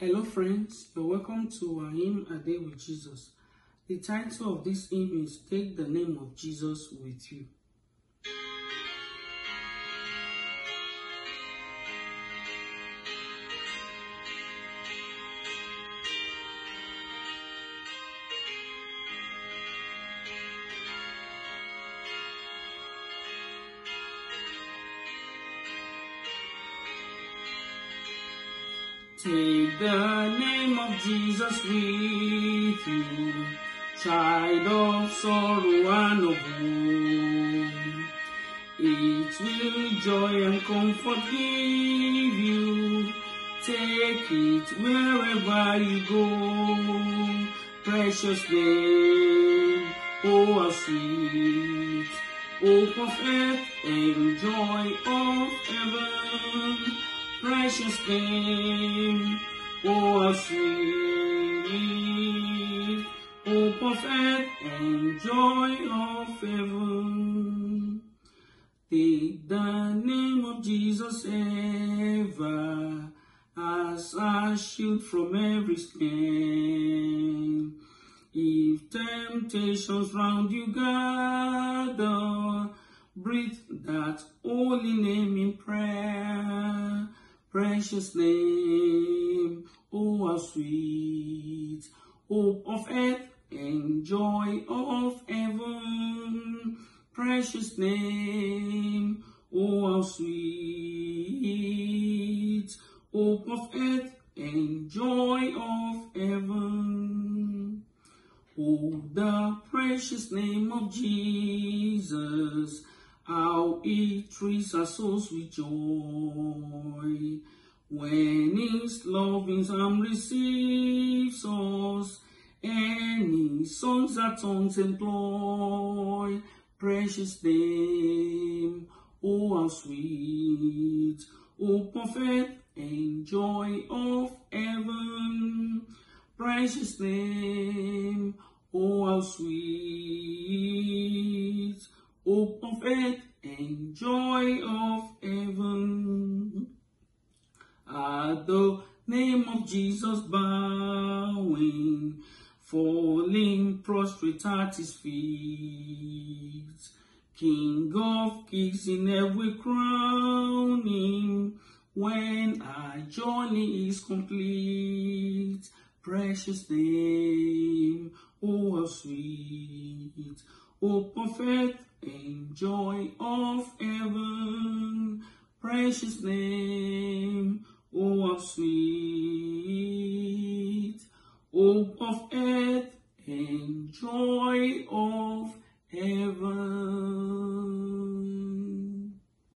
Hello friends, you're welcome to our hymn A Day with Jesus. The title of this hymn is Take the Name of Jesus with You. Take the name of Jesus with you, child of sorrow and of woe. It will joy and comfort give you. Take it wherever you go. Precious name, oh how sweet, hope of earth and joy of heaven precious name, sweet, hope of earth and joy of heaven. Take the name of Jesus ever as a shield from every snare. If temptations round you gather, breathe that holy name in prayer precious name, oh how sweet, hope of earth and joy of heaven, precious name, oh how sweet, hope of earth and joy of heaven. Oh, the precious name of Jesus, how it thrills our souls with joy. When his loving arm receives us, any songs our tongues employ, precious name, oh how sweet, oh perfect and joy of heaven, precious name, oh how sweet, hope of earth and joy of heaven. At the name of Jesus bowing, falling prostrate at his feet. King of kings in every crowning, when our journey is complete. Precious name, oh how sweet, oh perfect and joy of heaven, precious name, oh how sweet, hope of earth and joy of heaven.